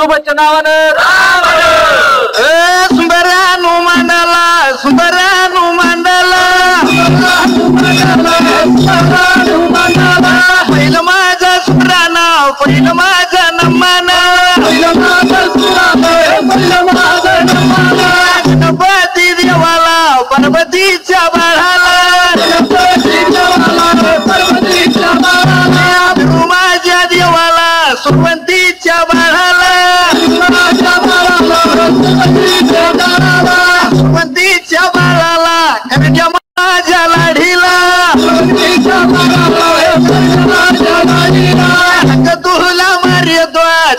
विठोबाच्या नावानं सुंदरानु मांडाला सुंदरानु मांडाला पहिलं माझं सुंदरा नाव पहिलं माझं नम्मान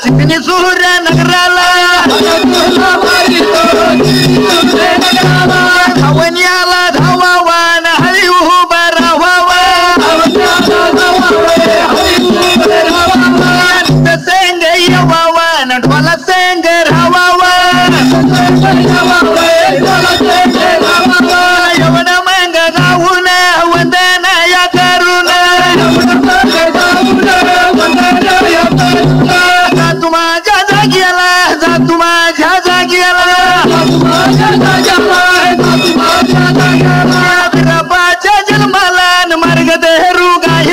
Jinizura Nagar. तू माझ्या जागेला. जन्माला मार्ग देहरू काही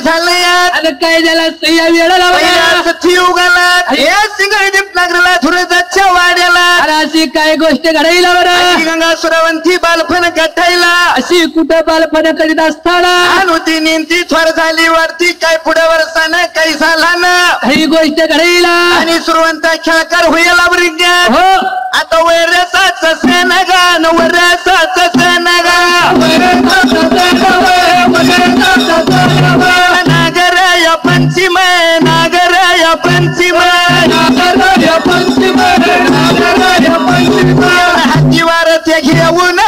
झालं काय झालं? सह्या वेळाला हे वाड्याला. अशी काय गोष्ट घडायला बरं? गंगा सुरावंती बालफन गठायला. अशी कुठं बालपणा करीत असताना? होती नेमती थोर झाली वरती काय पुढे वरसान काही झाला ना ही गोष्ट घडायला आणि सुरवंत खेळकर होईल ब्रिग्या हो. आता वैरसाच सेनगा न वैरसाच सेनगा नागर या पंचिम. नागर या पंचिम. हातीवार ते घेऊन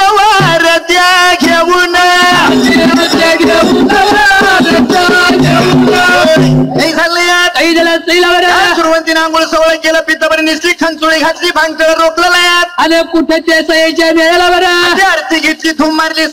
आंघोळ सवळ केलं पिताबरी निसली खंचोळी घातली भांगतळ रोखलं यात आणि कुठं त्या सह्याच्या वेळेला बरं? आरती घेतली थुम मारली.